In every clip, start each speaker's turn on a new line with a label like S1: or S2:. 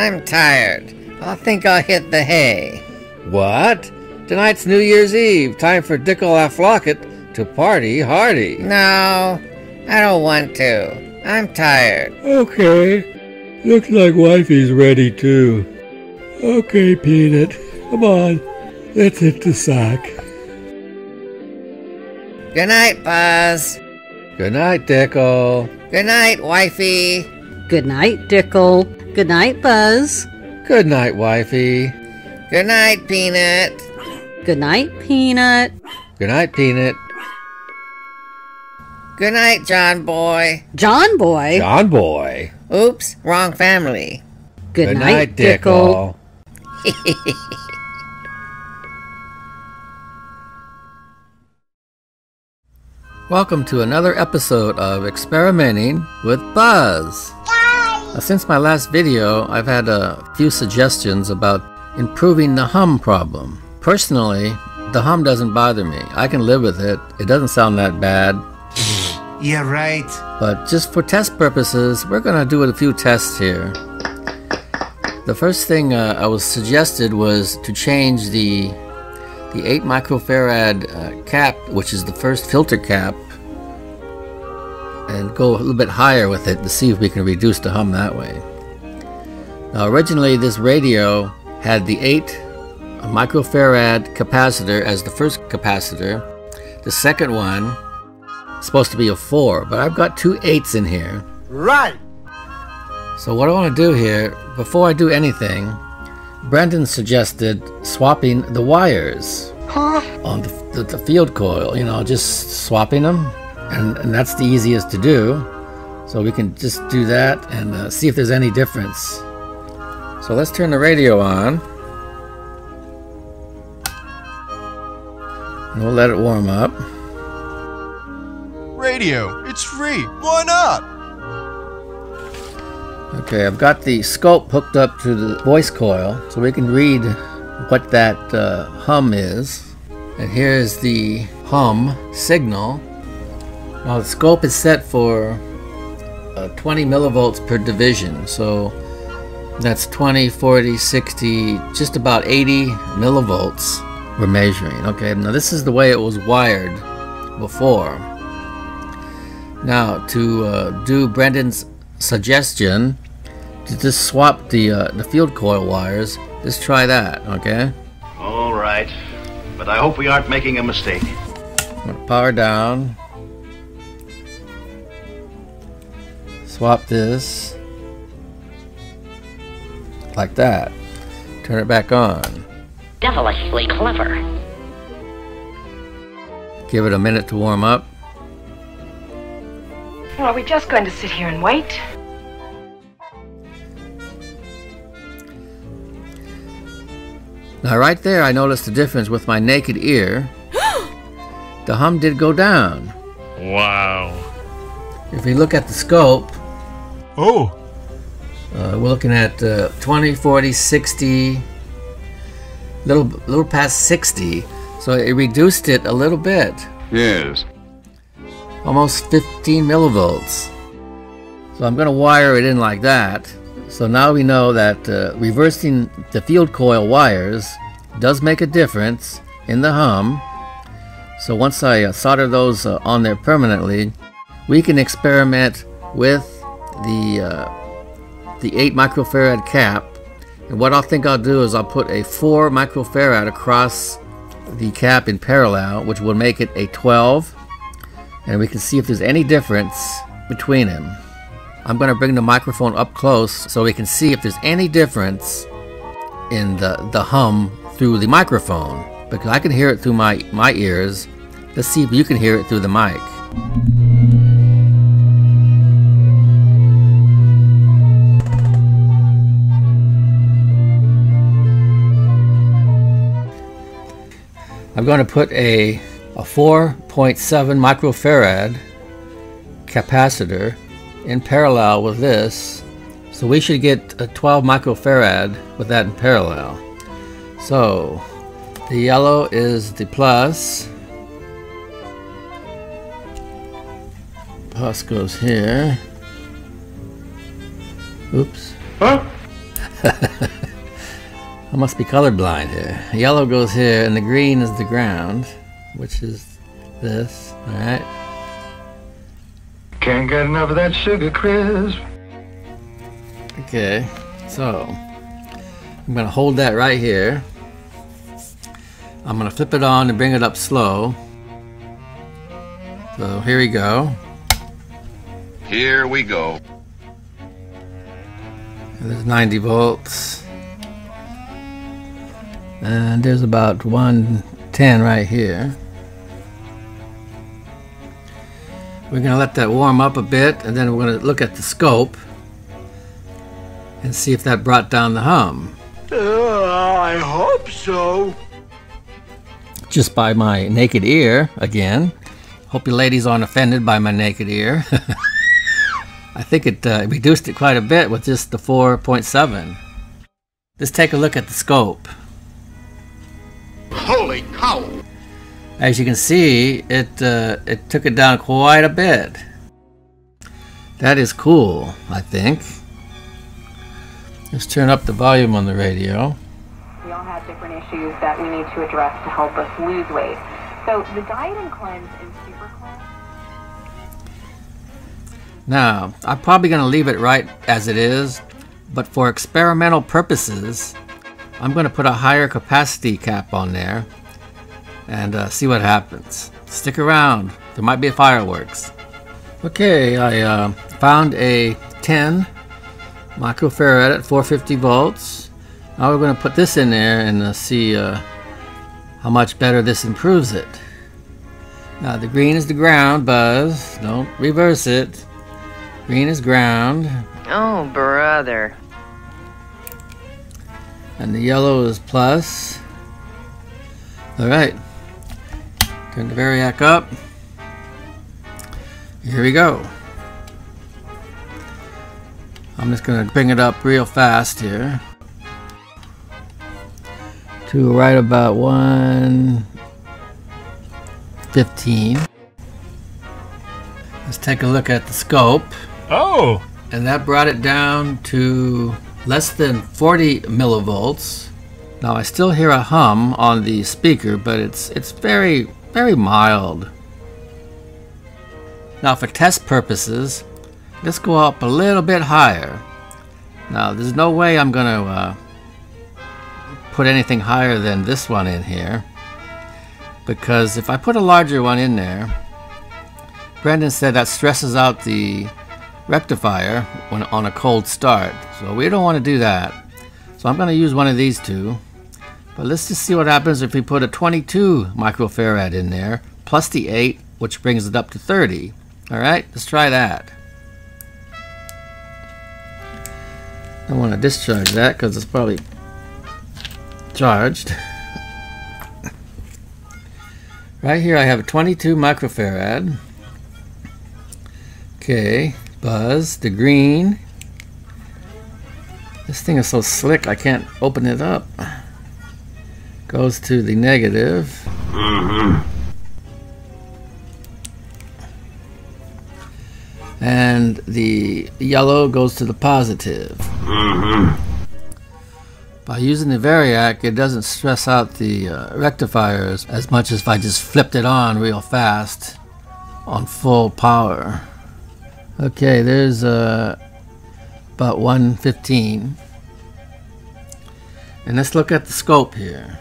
S1: I'm tired. I think I'll hit the hay.
S2: What? Tonight's New Year's Eve. Time for Dickel Afflocket to party hardy.
S1: No, I don't want to. I'm tired.
S3: Okay. Looks like wifey's ready too. Okay, Peanut. Come on. Let's hit the sack.
S1: Good night, Buzz.
S2: Good night, Dickel.
S1: Good night, wifey.
S4: Good night, Dickel. Good night, Buzz.
S2: Good night, wifey.
S1: Good night, Peanut.
S4: Good night, Peanut.
S2: Good night, Peanut.
S1: Good night, John Boy.
S4: John Boy.
S2: John Boy.
S1: Oops, wrong family.
S4: Good,
S2: Good
S4: night,
S2: night,
S4: Dickel.
S2: Dickel. Welcome to another episode of Experimenting with Buzz. Now, since my last video, I've had a few suggestions about improving the hum problem. Personally, the hum doesn't bother me. I can live with it. It doesn't sound that bad.
S5: Yeah, right.
S2: But just for test purposes, we're going to do a few tests here. The first thing uh, I was suggested was to change the the 8 microfarad uh, cap, which is the first filter cap, and go a little bit higher with it to see if we can reduce the hum that way. Now originally this radio had the 8 microfarad capacitor as the first capacitor. The second one is supposed to be a 4, but I've got two 8s in here.
S5: Right.
S2: So what I want to do here, before I do anything, Brendan suggested swapping the wires on the, the, the field coil, you know, just swapping them. And, and that's the easiest to do. So we can just do that and uh, see if there's any difference. So let's turn the radio on. And we'll let it warm up.
S6: Radio, it's free. Why not?
S2: Okay, I've got the scope hooked up to the voice coil so we can read what that uh, hum is. And here's the hum signal. Now the scope is set for uh, 20 millivolts per division, so that's 20, 40, 60, just about 80 millivolts we're measuring. Okay, now this is the way it was wired before. Now to uh, do Brendan's suggestion to just swap the uh, the field coil wires. Just try that, okay?
S7: All right. But I hope we aren't making a mistake.
S2: Power down. Swap this like that. Turn it back on.
S8: Devilishly clever.
S2: Give it a minute to warm up.
S9: Well, are we just going to sit here and wait?
S2: Now, right there, I noticed the difference with my naked ear. the hum did go down.
S10: Wow.
S2: If we look at the scope,
S6: Oh,
S2: Uh, we're looking at uh, 20, 40, 60, little little past 60. So it reduced it a little bit,
S11: Yes.
S2: almost 15 millivolts. So I'm going to wire it in like that. So now we know that uh, reversing the field coil wires does make a difference in the hum. So once I uh, solder those uh, on there permanently, we can experiment with the uh, the 8 microfarad cap. And what I think I'll do is I'll put a 4 microfarad across the cap in parallel, which will make it a 12. And we can see if there's any difference between them. I'm going to bring the microphone up close so we can see if there's any difference in the, the hum through the microphone. Because I can hear it through my, my ears. Let's see if you can hear it through the mic. I'm going to put a, a 4.7 microfarad capacitor in parallel with this. So we should get a 12 microfarad with that in parallel. So the yellow is the plus. Plus goes here. Oops.
S7: Huh?
S2: I must be colorblind here. Yellow goes here, and the green is the ground, which is this. All right.
S10: Can't get enough of that Sugar Crisp.
S2: Okay, so I'm gonna hold that right here. I'm gonna flip it on and bring it up slow. So here we go.
S7: Here we go.
S2: And there's 90 volts. And there's about 110 right here. We're going to let that warm up a bit and then we're going to look at the scope and see if that brought down the hum.
S10: Uh, I hope so.
S2: Just by my naked ear again. Hope you ladies aren't offended by my naked ear. I think it uh, reduced it quite a bit with just the 4.7. Let's take a look at the scope.
S7: Holy cow!
S2: As you can see, it uh, it took it down quite a bit. That is cool, I think. Let's turn up the volume on the radio.
S9: We all have different issues that we need to address to help us lose weight. So the diet and cleanse in Super Cleanse.
S2: Now, I'm probably going to leave it right as it is, but for experimental purposes, I'm going to put a higher capacity cap on there and uh, see what happens. Stick around, there might be fireworks. Okay, I uh, found a 10 microfarad at 450 volts. Now we're going to put this in there and uh, see uh, how much better this improves it. Now the green is the ground, Buzz. Don't reverse it. Green is ground,
S11: Oh, brother.
S2: and the yellow is plus. All right, turn the variac up. Here we go. I'm just gonna bring it up real fast here to right about 115. Let's take a look at the scope.
S6: Oh!
S2: and that brought it down to less than 40 millivolts. Now I still hear a hum on the speaker, but it's it's very very mild. Now for test purposes, let's go up a little bit higher. Now there's no way I'm gonna uh, put anything higher than this one in here, because if I put a larger one in there, Brendan said that stresses out the rectifier when on a cold start. So we don't want to do that. So I'm going to use one of these two. But let's just see what happens if we put a 22 microfarad in there plus the 8 which brings it up to 30. Alright, let's try that. I want to discharge that because it's probably charged. Right here I have a 22 microfarad. Okay, Buzz, the green. This thing is so slick I can't open it up. Goes to the negative.
S10: Mm-hmm.
S2: And the yellow goes to the positive.
S10: Mm-hmm.
S2: By using the variac, it doesn't stress out the uh, rectifiers as much as if I just flipped it on real fast on full power. Okay, there's uh, about 115. And let's look at the scope here.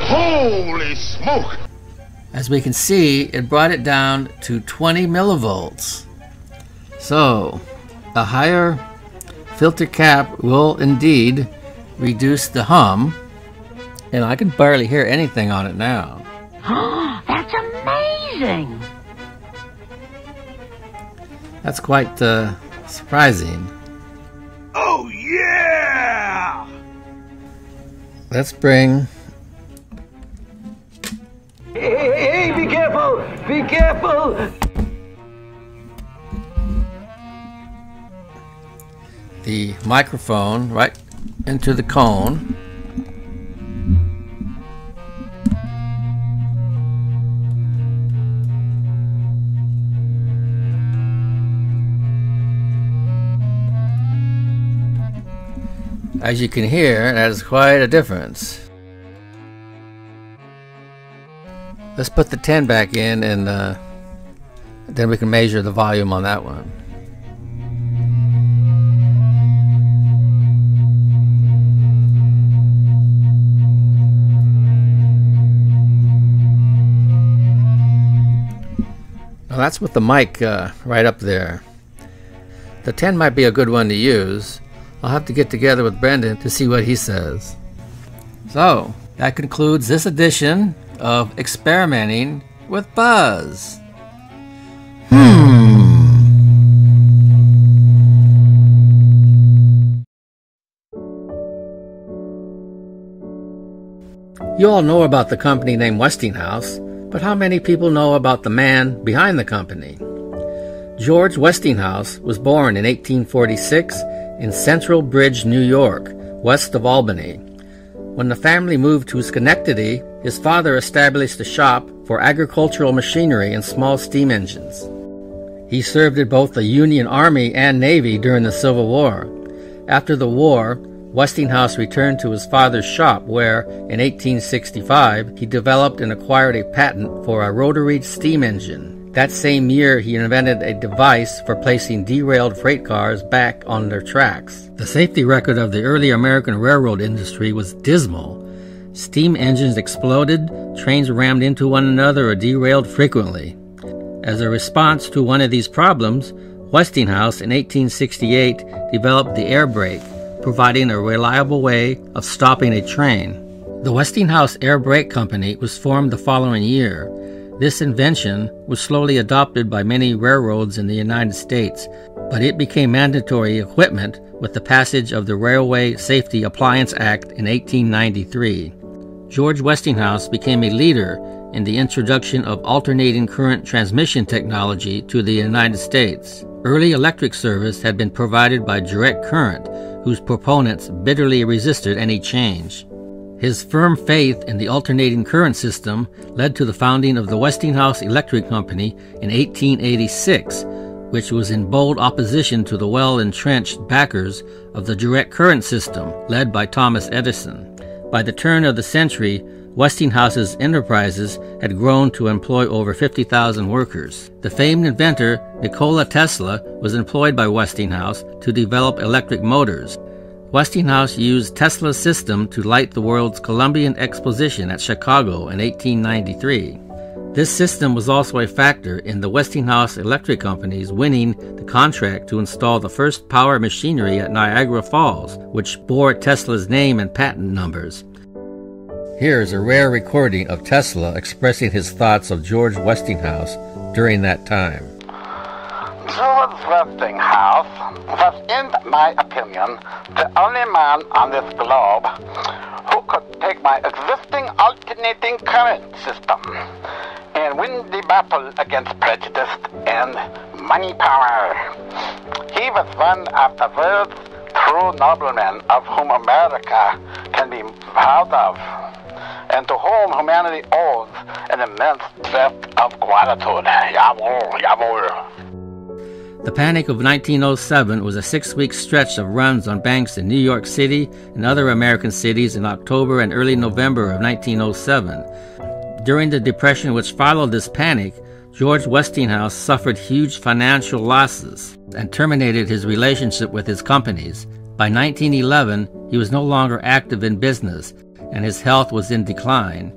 S7: Holy smoke!
S2: As we can see, it brought it down to 20 millivolts. So, a higher filter cap will indeed reduce the hum, and I can barely hear anything on it now.
S8: That's amazing.
S2: That's quite uh, surprising.
S10: Oh, yeah!
S2: Let's bring
S10: Hey, hey, hey, be careful! Be careful!
S2: the microphone right into the cone. As you can hear, that is quite a difference. Let's put the 10 back in and uh, then we can measure the volume on that one. Now that's with the mic uh, right up there. The 10 might be a good one to use. I'll have to get together with Brendan to see what he says. So, that concludes this edition of Experimenting with Buzz. Hmm. You all know about the company named Westinghouse, but how many people know about the man behind the company? George Westinghouse was born in 1846 in Central Bridge, New York, west of Albany. When the family moved to Schenectady, his father established a shop for agricultural machinery and small steam engines. He served in both the Union Army and Navy during the Civil War. After the war, Westinghouse returned to his father's shop where, in 1865, he developed and acquired a patent for a rotary steam engine. That same year, he invented a device for placing derailed freight cars back on their tracks. The safety record of the early American railroad industry was dismal. Steam engines exploded, trains rammed into one another, or derailed frequently. As a response to one of these problems, Westinghouse in 1868 developed the air brake, providing a reliable way of stopping a train. The Westinghouse Air Brake Company was formed the following year. This invention was slowly adopted by many railroads in the United States, but it became mandatory equipment with the passage of the Railway Safety Appliance Act in 1893. George Westinghouse became a leader in the introduction of alternating current transmission technology to the United States. Early electric service had been provided by direct current, whose proponents bitterly resisted any change. His firm faith in the alternating current system led to the founding of the Westinghouse Electric Company in 1886, which was in bold opposition to the well entrenched backers of the direct current system led by Thomas Edison. By the turn of the century, Westinghouse's enterprises had grown to employ over 50,000 workers. The famed inventor Nikola Tesla was employed by Westinghouse to develop electric motors. Westinghouse used Tesla's system to light the world's Columbian Exposition at Chicago in 1893. This system was also a factor in the Westinghouse Electric Company's winning the contract to install the first power machinery at Niagara Falls, which bore Tesla's name and patent numbers. Here is a rare recording of Tesla expressing his thoughts of George Westinghouse during that time.
S12: George Westinghouse was, in my opinion, the only man on this globe who could take my existing alternating current system and win the battle against prejudice and money power. He was one of the world's true noblemen of whom America can be proud of and to whom humanity owes an immense debt of gratitude. Jawohl, jawohl.
S2: The Panic of 1907 was a six week stretch of runs on banks in New York City and other American cities in October and early November of 1907. During the depression which followed this panic, George Westinghouse suffered huge financial losses and terminated his relationship with his companies. By 1911, he was no longer active in business and his health was in decline.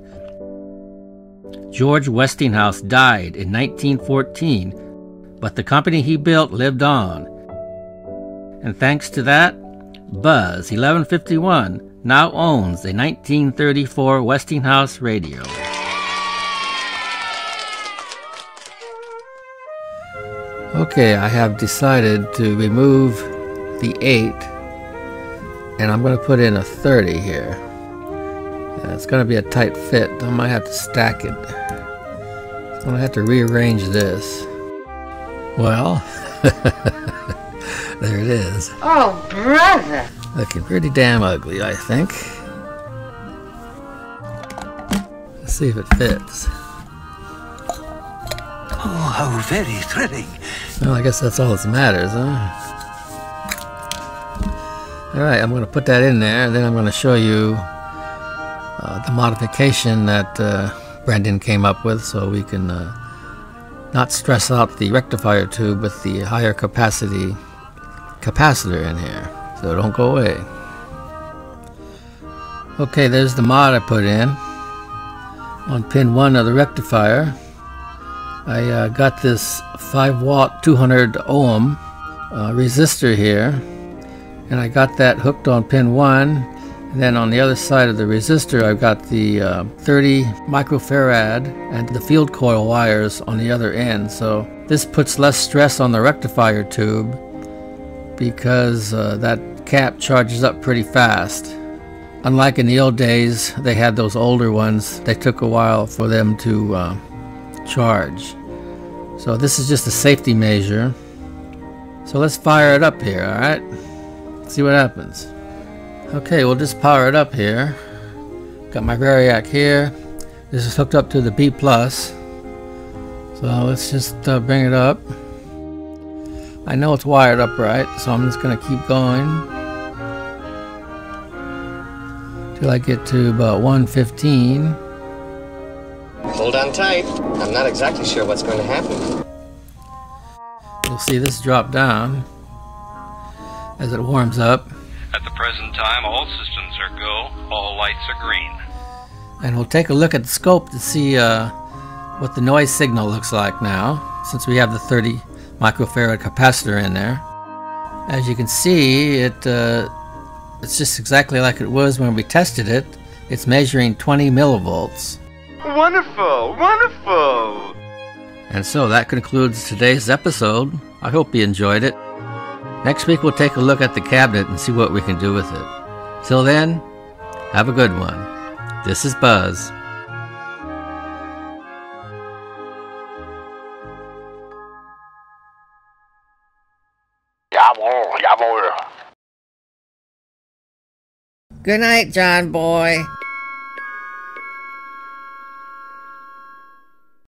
S2: George Westinghouse died in 1914 but the company he built lived on. And thanks to that, Buzz 1151 now owns a 1934 Westinghouse radio. Okay, I have decided to remove the 8 and I'm going to put in a 30 here. Yeah, it's going to be a tight fit. I might have to stack it. I'm going to have to rearrange this. Well, there it is.
S8: Oh, brother.
S2: Looking pretty damn ugly, I think. Let's see if it fits.
S13: Oh, how very thrilling.
S2: Well, I guess that's all that matters, huh? Alright, I'm going to put that in there, and then I'm going to show you uh, the modification that uh, Brendan came up with so we can uh, not stress out the rectifier tube with the higher capacity capacitor in here, so don't go away. Okay, there's the mod I put in on pin 1 of the rectifier. I uh, got this 5 watt 200 ohm uh, resistor here and I got that hooked on pin 1 and then on the other side of the resistor I've got the uh, 30 microfarad and the field coil wires on the other end. So this puts less stress on the rectifier tube because uh, that cap charges up pretty fast. Unlike in the old days, they had those older ones, they took a while for them to uh, charge. So this is just a safety measure. So let's fire it up here, alright? See what happens. Okay, we'll just power it up here. Got my Variac here. This is hooked up to the B+. plus. So let's just uh, bring it up. I know it's wired up right, so I'm just going to keep going till I get to about 115.
S13: Hold on tight. I'm not exactly sure what's going to happen.
S2: You'll see this drop down as it warms up.
S14: At the present time, all systems are go, all lights are green.
S2: And we'll take a look at the scope to see uh, what the noise signal looks like now, since we have the 30 microfarad capacitor in there. As you can see, it uh, it's just exactly like it was when we tested it. It's measuring 20 millivolts.
S15: Wonderful, wonderful!
S2: And so that concludes today's episode. I hope you enjoyed it. Next week we'll take a look at the cabinet and see what we can do with it. Till then, have a good one. This is Buzz.
S1: Good night, John boy.